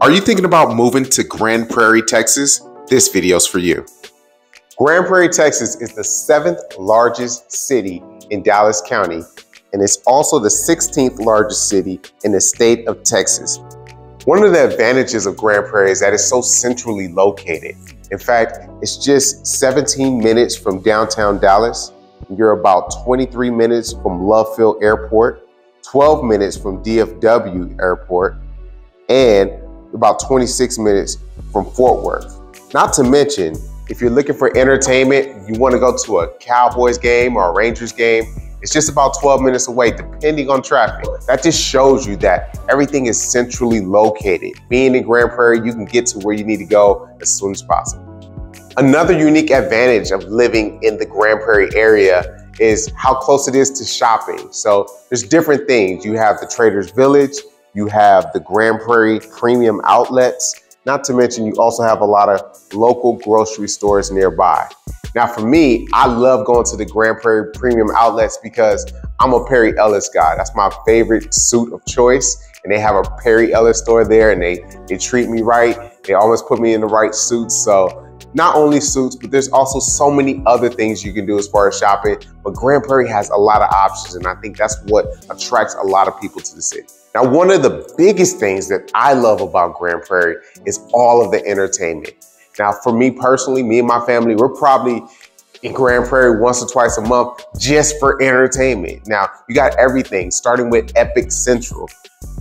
Are you thinking about moving to Grand Prairie, Texas? This video's for you. Grand Prairie, Texas is the seventh largest city in Dallas County, and it's also the 16th largest city in the state of Texas. One of the advantages of Grand Prairie is that it's so centrally located. In fact, it's just 17 minutes from downtown Dallas. You're about 23 minutes from Love Field Airport, 12 minutes from DFW Airport, and about 26 minutes from Fort Worth. Not to mention, if you're looking for entertainment, you want to go to a Cowboys game or a Rangers game, it's just about 12 minutes away, depending on traffic. That just shows you that everything is centrally located. Being in Grand Prairie, you can get to where you need to go as soon as possible. Another unique advantage of living in the Grand Prairie area is how close it is to shopping. So there's different things. You have the Traders Village, you have the Grand Prairie Premium Outlets, not to mention you also have a lot of local grocery stores nearby. Now for me, I love going to the Grand Prairie Premium Outlets because I'm a Perry Ellis guy. That's my favorite suit of choice. And they have a Perry Ellis store there and they, they treat me right. They always put me in the right suits. So not only suits, but there's also so many other things you can do as far as shopping. But Grand Prairie has a lot of options, and I think that's what attracts a lot of people to the city. Now, one of the biggest things that I love about Grand Prairie is all of the entertainment. Now, for me personally, me and my family, we're probably in Grand Prairie once or twice a month just for entertainment. Now, you got everything, starting with Epic Central.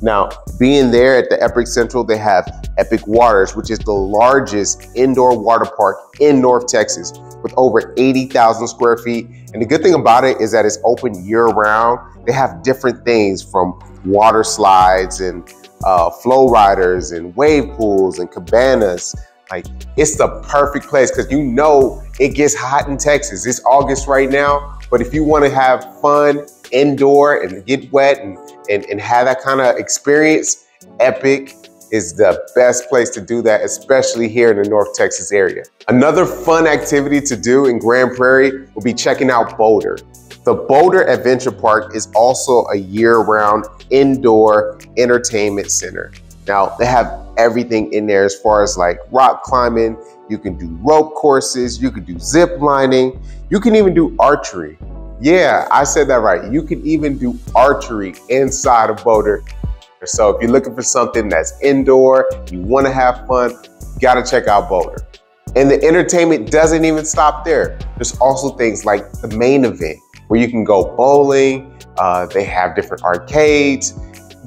Now, being there at the Epic Central, they have Epic Waters, which is the largest indoor water park in North Texas with over 80,000 square feet. And the good thing about it is that it's open year round. They have different things from water slides and uh, flow riders and wave pools and cabanas. Like it's the perfect place because you know it gets hot in Texas. It's August right now, but if you want to have fun indoor and get wet and, and, and have that kind of experience, Epic is the best place to do that, especially here in the North Texas area. Another fun activity to do in Grand Prairie will be checking out Boulder. The Boulder Adventure Park is also a year-round indoor entertainment center. Now, they have everything in there as far as like rock climbing, you can do rope courses, you can do zip lining, you can even do archery. Yeah, I said that right. You can even do archery inside of Boulder. So if you're looking for something that's indoor, you want to have fun, got to check out Boulder. And the entertainment doesn't even stop there. There's also things like the main event where you can go bowling. Uh, they have different arcades.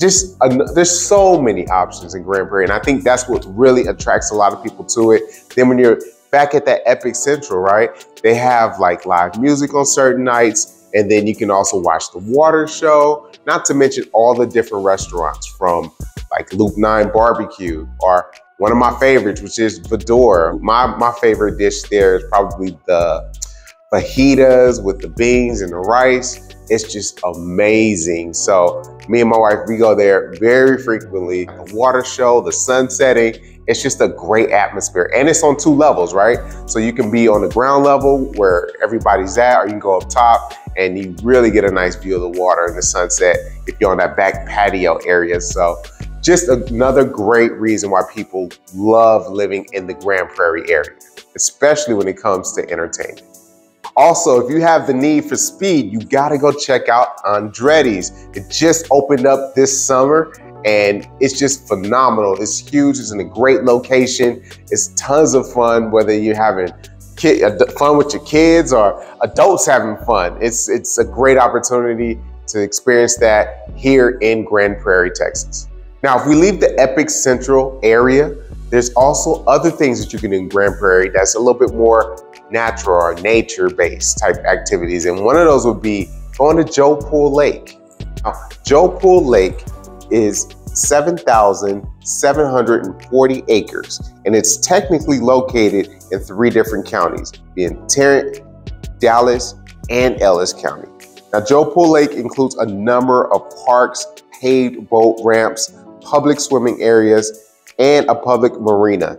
Just uh, there's so many options in Grand Prairie, and I think that's what really attracts a lot of people to it. Then when you're back at that Epic Central, right? They have like live music on certain nights, and then you can also watch the water show. Not to mention all the different restaurants from like Loop Nine Barbecue or one of my favorites, which is Vador. My my favorite dish there is probably the fajitas with the beans and the rice. It's just amazing. So me and my wife, we go there very frequently. The water show, the sun setting, it's just a great atmosphere. And it's on two levels, right? So you can be on the ground level where everybody's at, or you can go up top and you really get a nice view of the water and the sunset if you're on that back patio area. So just another great reason why people love living in the Grand Prairie area, especially when it comes to entertainment. Also, if you have the need for speed, you gotta go check out Andretti's. It just opened up this summer and it's just phenomenal. It's huge, it's in a great location. It's tons of fun, whether you're having kid, fun with your kids or adults having fun. It's, it's a great opportunity to experience that here in Grand Prairie, Texas. Now, if we leave the Epic Central area, there's also other things that you can do in Grand Prairie that's a little bit more natural or nature-based type activities. And one of those would be going to Joe Pool Lake. Now, Joe Pool Lake is 7,740 acres, and it's technically located in three different counties, being Tarrant, Dallas, and Ellis County. Now, Joe Pool Lake includes a number of parks, paved boat ramps, public swimming areas, and a public marina.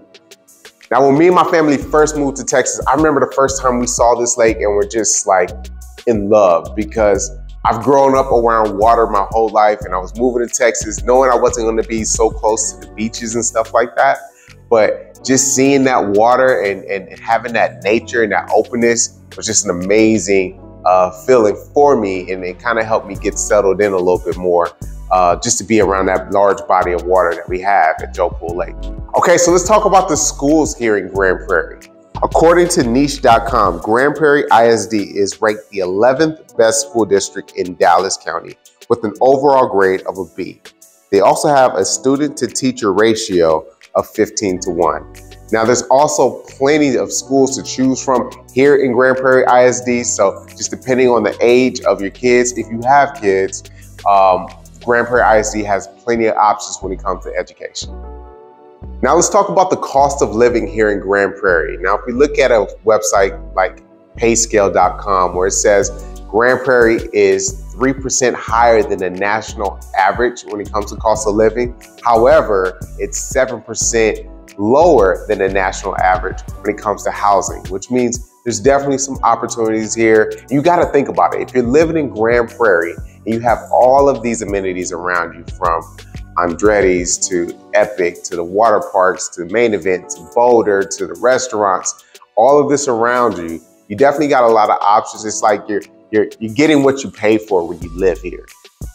Now, when me and my family first moved to Texas, I remember the first time we saw this lake and we're just like in love because I've grown up around water my whole life and I was moving to Texas knowing I wasn't gonna be so close to the beaches and stuff like that. But just seeing that water and, and, having that nature and that openness was just an amazing uh, feeling for me. And it kind of helped me get settled in a little bit more uh, just to be around that large body of water that we have at Joe Pool Lake. Okay, so let's talk about the schools here in Grand Prairie. According to niche.com, Grand Prairie ISD is ranked the 11th best school district in Dallas County with an overall grade of a B. They also have a student to teacher ratio of 15 to 1. Now, there's also plenty of schools to choose from here in Grand Prairie ISD. So, just depending on the age of your kids, if you have kids, um, Grand Prairie ISD has plenty of options when it comes to education. Now, let's talk about the cost of living here in Grand Prairie. Now, if we look at a website like payscale.com, where it says Grand Prairie is 3% higher than the national average when it comes to cost of living. However, it's 7% lower than the national average when it comes to housing, which means there's definitely some opportunities here. You got to think about it. If you're living in Grand Prairie and you have all of these amenities around you from Andretti's to Epic to the water parks to the main event to Boulder to the restaurants, all of this around you, you definitely got a lot of options. It's like you're you're, you're getting what you pay for when you live here.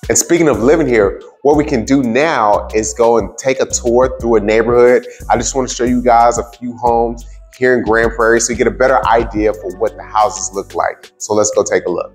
And speaking of living here, what we can do now is go and take a tour through a neighborhood. I just want to show you guys a few homes here in Grand Prairie so you get a better idea for what the houses look like. So let's go take a look.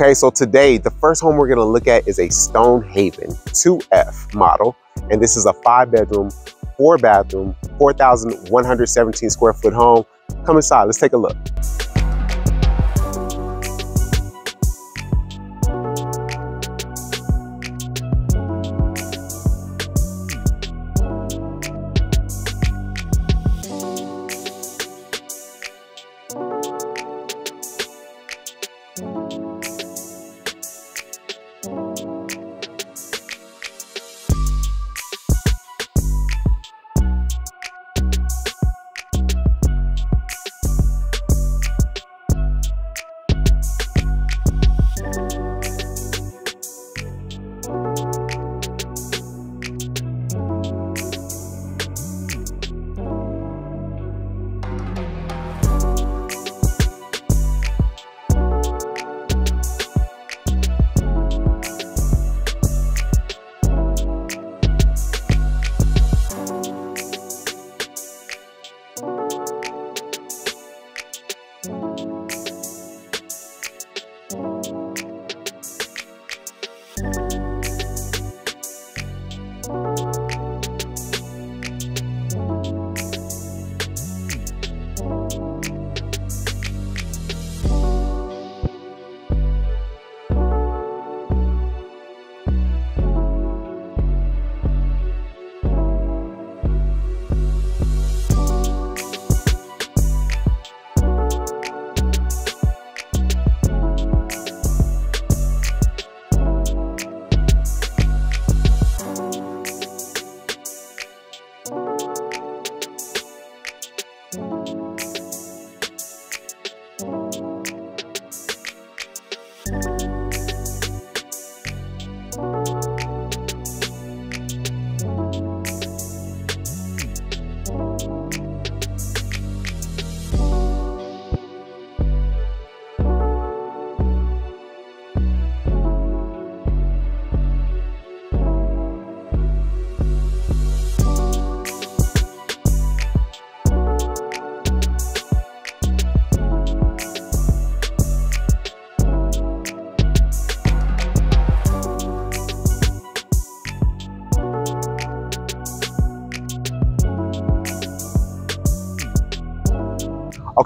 Okay, so today, the first home we're gonna look at is a Stonehaven 2F model. And this is a five bedroom, four bathroom, 4,117 square foot home. Come inside, let's take a look.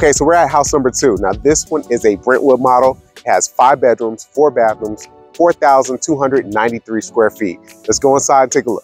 Okay, so we're at house number two. Now this one is a Brentwood model. It has five bedrooms, four bathrooms, 4,293 square feet. Let's go inside and take a look.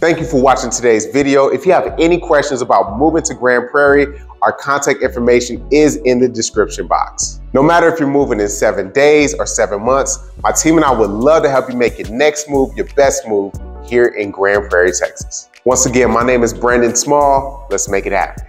Thank you for watching today's video. If you have any questions about moving to Grand Prairie, our contact information is in the description box. No matter if you're moving in seven days or seven months, my team and I would love to help you make your next move your best move here in Grand Prairie, Texas. Once again, my name is Brandon Small. Let's make it happen.